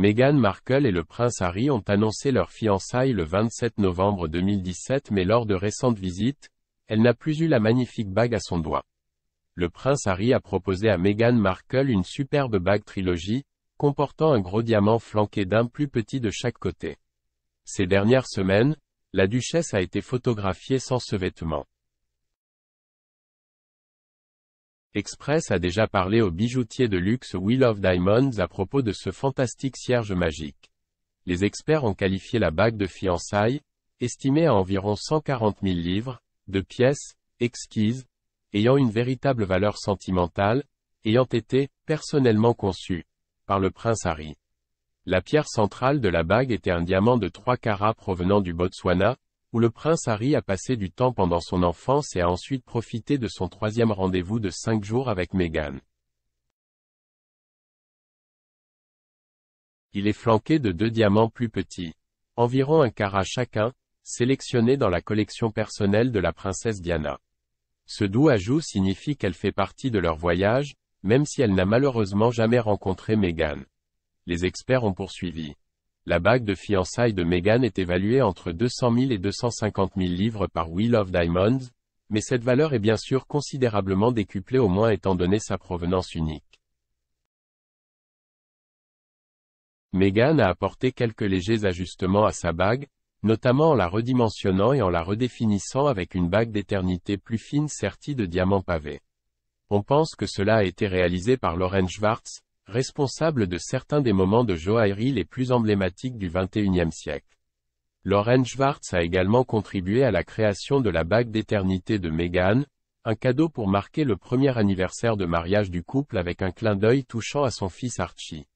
Meghan Markle et le prince Harry ont annoncé leur fiançailles le 27 novembre 2017 mais lors de récentes visites, elle n'a plus eu la magnifique bague à son doigt. Le prince Harry a proposé à Meghan Markle une superbe bague trilogie, comportant un gros diamant flanqué d'un plus petit de chaque côté. Ces dernières semaines, la duchesse a été photographiée sans ce vêtement. Express a déjà parlé au bijoutier de luxe Wheel of Diamonds à propos de ce fantastique cierge magique. Les experts ont qualifié la bague de fiançailles, estimée à environ 140 000 livres, de pièces, exquises, ayant une véritable valeur sentimentale, ayant été, personnellement conçue, par le prince Harry. La pierre centrale de la bague était un diamant de 3 carats provenant du Botswana, où le prince Harry a passé du temps pendant son enfance et a ensuite profité de son troisième rendez-vous de cinq jours avec Meghan. Il est flanqué de deux diamants plus petits, environ un carat chacun, sélectionnés dans la collection personnelle de la princesse Diana. Ce doux ajout signifie qu'elle fait partie de leur voyage, même si elle n'a malheureusement jamais rencontré Meghan. Les experts ont poursuivi. La bague de fiançailles de Meghan est évaluée entre 200 000 et 250 000 livres par Wheel of Diamonds, mais cette valeur est bien sûr considérablement décuplée au moins étant donné sa provenance unique. Meghan a apporté quelques légers ajustements à sa bague, notamment en la redimensionnant et en la redéfinissant avec une bague d'éternité plus fine sertie de diamants pavés. On pense que cela a été réalisé par Lauren Schwartz, responsable de certains des moments de joaillerie les plus emblématiques du XXIe siècle. Lauren Schwartz a également contribué à la création de la bague d'éternité de Meghan, un cadeau pour marquer le premier anniversaire de mariage du couple avec un clin d'œil touchant à son fils Archie.